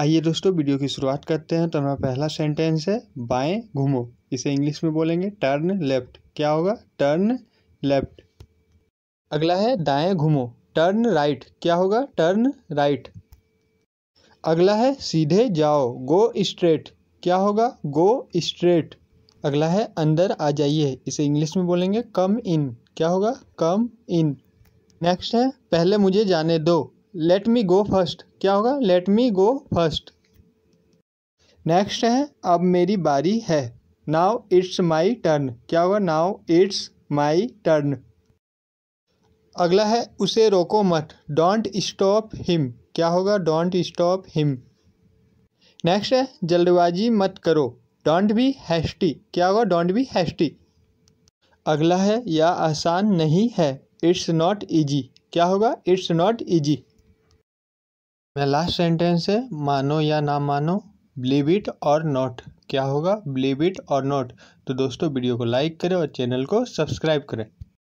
आइए दोस्तों, वीडियो की शुरुआत करते हैं। तो हमारा पहला सेंटेंस है, बाएँ घूमो। इसे इंग्लिश में बोलेंगे टर्न लेफ़्ट क्या होगा? टर्न लेफ़्ट अगला है, दाएँ घूमो। टर्न राइट क्या होगा? टर्न राइट अगला है, सीधे जाओ। गो स्ट्रेट क्या होगा? गो स्ट्रेट अगला है, अंदर आ जाइए। इसे इंग्लिश में बोलेंगे कम इन क्या होगा? कम इन नेक्स्ट है, पहले मुझे जाने दो। लेट मी गो फ़र्स्ट क्या होगा? Let me go first next है, अब मेरी बारी है. नाउ इट्स माई टर्न क्या होगा? नाउ इट्स माई टर्न अगला है, उसे रोको मत. डोंट स्टॉप हिम क्या होगा? डोंट स्टॉप हिम नेक्स्ट है, जल्दबाजी मत करो. डोंट बी हैस्टी क्या होगा? डोंट बी हैस्टी अगला है यह आसान नहीं है. इट्स नॉट ईजी क्या होगा? इट्स नॉट ईजी मैं लास्ट सेंटेंस है, मानो या ना मानो बिलीव इट और नॉट क्या होगा? बिलीव इट और नॉट तो दोस्तों वीडियो को लाइक करें और चैनल को सब्सक्राइब करें।